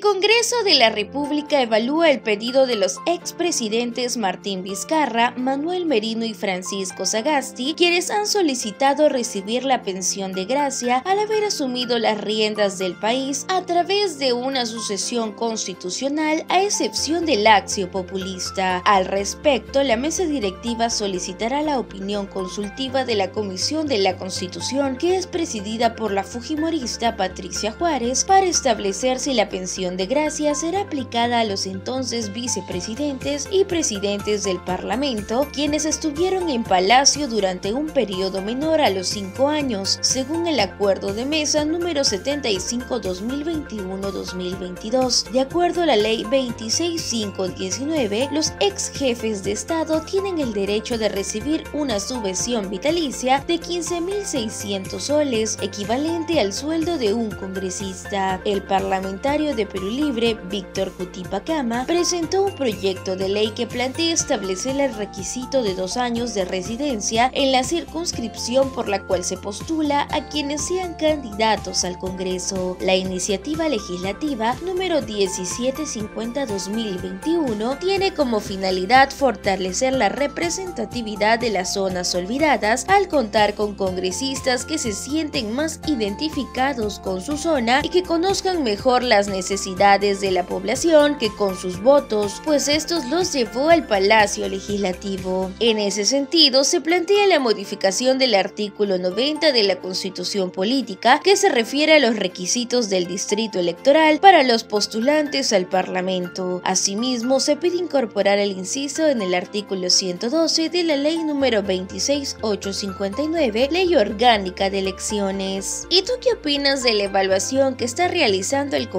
Congreso de la República evalúa el pedido de los expresidentes Martín Vizcarra, Manuel Merino y Francisco Sagasti, quienes han solicitado recibir la pensión de gracia al haber asumido las riendas del país a través de una sucesión constitucional a excepción del axio populista. Al respecto, la mesa directiva solicitará la opinión consultiva de la Comisión de la Constitución, que es presidida por la fujimorista Patricia Juárez, para establecer si la pensión de gracia será aplicada a los entonces vicepresidentes y presidentes del Parlamento, quienes estuvieron en Palacio durante un periodo menor a los cinco años, según el acuerdo de mesa número 75-2021-2022. De acuerdo a la ley 26519, los ex jefes de Estado tienen el derecho de recibir una subvención vitalicia de 15.600 soles, equivalente al sueldo de un congresista. El parlamentario de Perú Libre, Víctor Cutipacama, presentó un proyecto de ley que plantea establecer el requisito de dos años de residencia en la circunscripción por la cual se postula a quienes sean candidatos al Congreso. La iniciativa legislativa número 1750-2021 tiene como finalidad fortalecer la representatividad de las zonas olvidadas al contar con congresistas que se sienten más identificados con su zona y que conozcan mejor las necesidades de la población que con sus votos, pues estos los llevó al Palacio Legislativo. En ese sentido, se plantea la modificación del artículo 90 de la Constitución Política que se refiere a los requisitos del distrito electoral para los postulantes al Parlamento. Asimismo, se pide incorporar el inciso en el artículo 112 de la Ley número 26859, Ley Orgánica de Elecciones. ¿Y tú qué opinas de la evaluación que está realizando el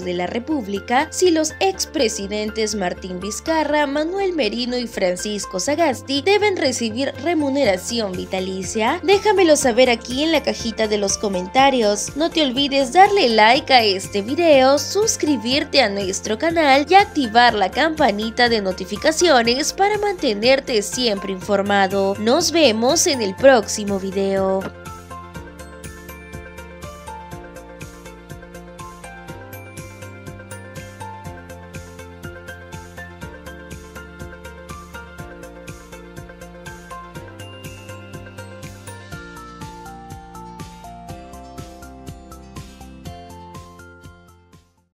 De la República si los expresidentes Martín Vizcarra, Manuel Merino y Francisco Sagasti deben recibir remuneración vitalicia? Déjamelo saber aquí en la cajita de los comentarios. No te olvides darle like a este video, suscribirte a nuestro canal y activar la campanita de notificaciones para mantenerte siempre informado. Nos vemos en el próximo video.